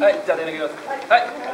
はいじゃあ連絡します。はい。